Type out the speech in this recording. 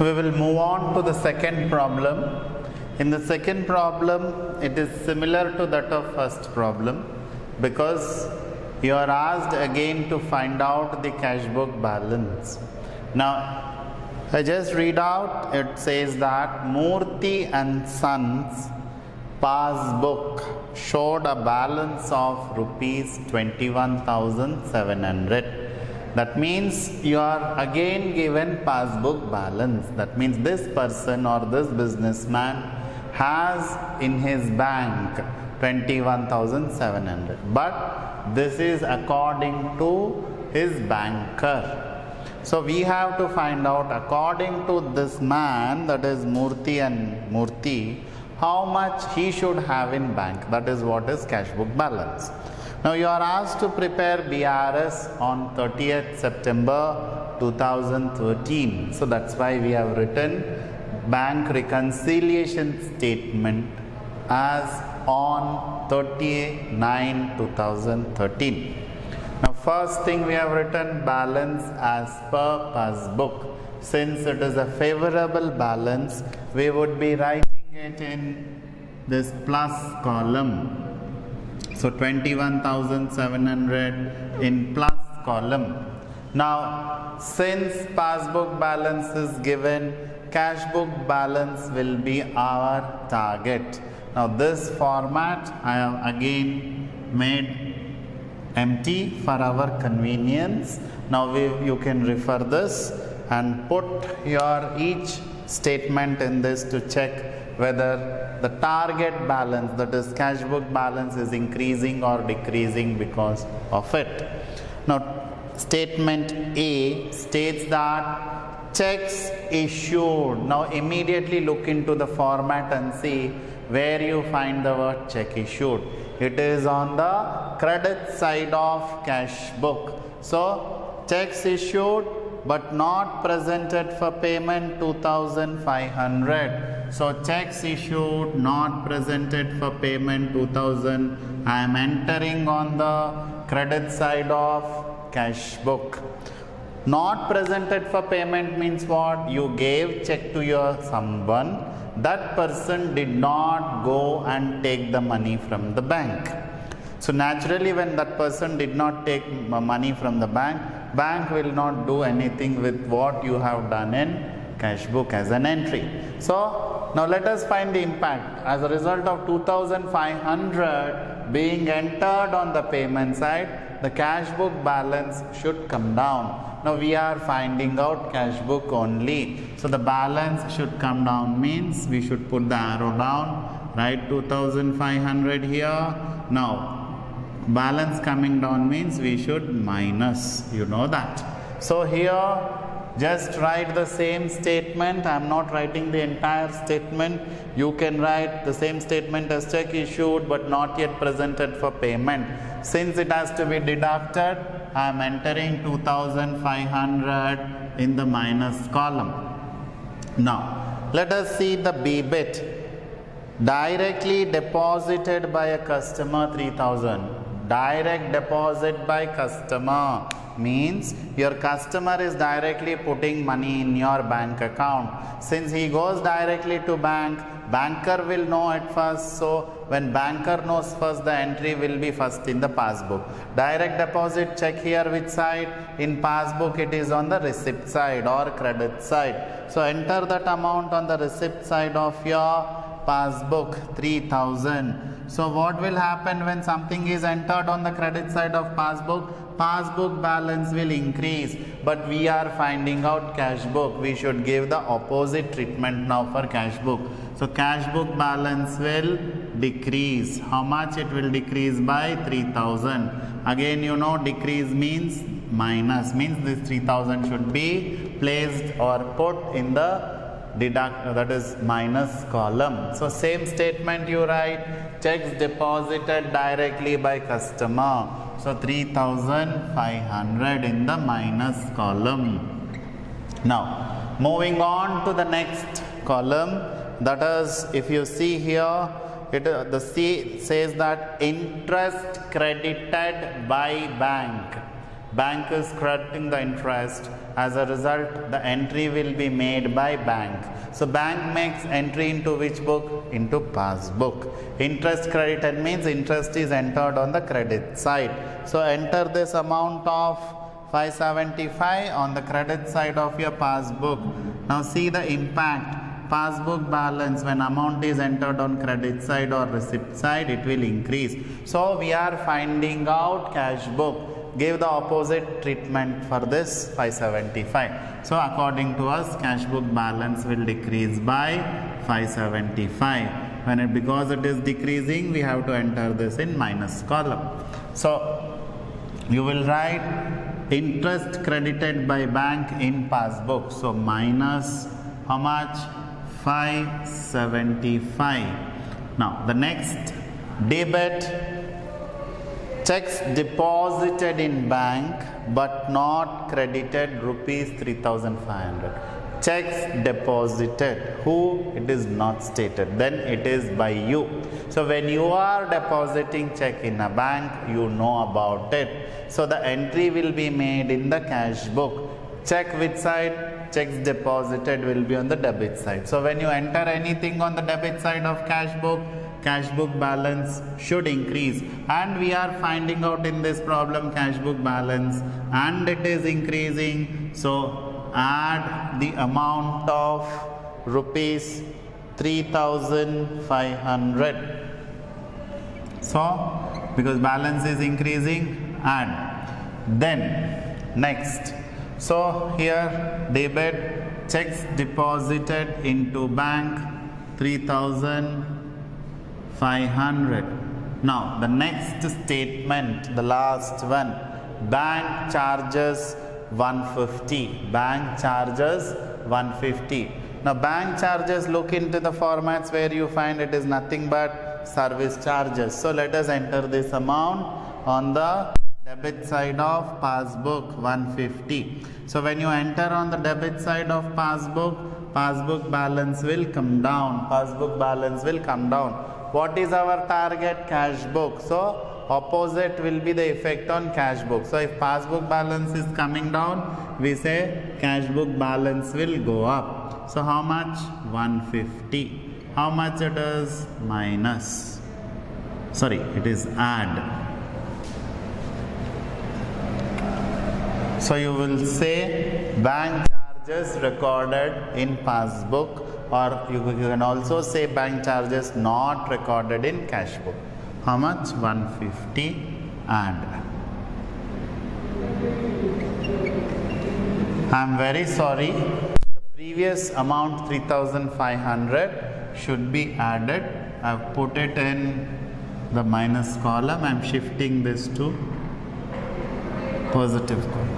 We will move on to the second problem. In the second problem, it is similar to that of first problem because you are asked again to find out the cash book balance. Now, I just read out it says that Murthy and Sons passbook showed a balance of rupees 21700 that means you are again given passbook balance. That means this person or this businessman has in his bank 21700 but this is according to his banker. So we have to find out according to this man that is Murthy and Murthy how much he should have in bank. That is what is cash book balance now you are asked to prepare BRS on 30th September 2013 so that's why we have written bank reconciliation statement as on 30 9 2013 now first thing we have written balance as per passbook. Since it is a favorable balance, we would be writing it in this plus column. So 21,700 in plus column. Now since passbook balance is given, cash book balance will be our target. Now this format I have again made empty for our convenience. Now we, you can refer this and put your each statement in this to check whether the target balance that is cash book balance is increasing or decreasing because of it. Now statement A states that checks issued. Now immediately look into the format and see where you find the word check issued it is on the credit side of cash book. So checks issued but not presented for payment 2500 so checks issued not presented for payment 2000 i am entering on the credit side of cash book not presented for payment means what you gave check to your someone that person did not go and take the money from the bank. So naturally when that person did not take money from the bank, bank will not do anything with what you have done in cash book as an entry. So now let us find the impact. As a result of 2500 being entered on the payment side, the cash book balance should come down now we are finding out cash book only. So the balance should come down means we should put the arrow down, right 2500 here. Now balance coming down means we should minus, you know that. So here just write the same statement. I am not writing the entire statement. You can write the same statement as check issued but not yet presented for payment. Since it has to be deducted, I am entering 2500 in the minus column. Now, let us see the B bit. Directly deposited by a customer 3000. Direct deposit by customer means your customer is directly putting money in your bank account. Since he goes directly to bank, banker will know at first. So when banker knows first the entry will be first in the passbook. Direct deposit check here which side? In passbook it is on the receipt side or credit side. So enter that amount on the receipt side of your passbook 3000. So what will happen when something is entered on the credit side of passbook? Passbook balance will increase but we are finding out cash book. We should give the opposite treatment now for cash book. So cash book balance will decrease. How much it will decrease by 3000. Again you know decrease means minus means this 3000 should be placed or put in the deduct that is minus column. So same statement you write checks deposited directly by customer. So 3500 in the minus column. Now moving on to the next column that is if you see here it uh, the C says that interest credited by bank bank is crediting the interest. As a result the entry will be made by bank. So bank makes entry into which book? Into passbook. Interest credited means interest is entered on the credit side. So enter this amount of 575 on the credit side of your passbook. Now see the impact. Passbook balance when amount is entered on credit side or receipt side it will increase. So we are finding out cash book give the opposite treatment for this 575 so according to us cash book balance will decrease by 575 when it because it is decreasing we have to enter this in minus column. So you will write interest credited by bank in passbook. So minus how much? 575 now the next debit checks deposited in bank but not credited rupees 3500 checks deposited. Who? It is not stated. Then it is by you. So when you are depositing check in a bank you know about it. So the entry will be made in the cash book. Check which side? Checks deposited will be on the debit side. So when you enter anything on the debit side of cash book cash book balance should increase. And we are finding out in this problem cash book balance and it is increasing. So add the amount of rupees 3500 so because balance is increasing add. Then next. So here debit checks deposited into bank 3500 now the next statement the last one. Bank charges 150 bank charges 150 now bank charges look into the formats where you find it is nothing but service charges. So let us enter this amount on the debit side of passbook 150 so when you enter on the debit side of passbook passbook balance will come down. Passbook balance will come down what is our target? Cash book. So opposite will be the effect on cash book. So if passbook balance is coming down we say cash book balance will go up. So how much? 150 how much it is? Minus. Sorry it is add. So you will say bank charges recorded in passbook or you, can also say bank charges not recorded in cash book. How much? 150 and I am very sorry. The previous amount 3500 should be added. I have put it in the minus column. I am shifting this to positive column